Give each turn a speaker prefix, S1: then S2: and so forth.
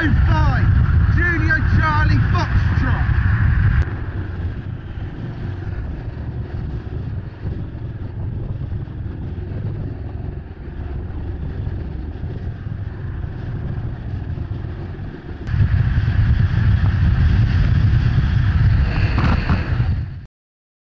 S1: so far.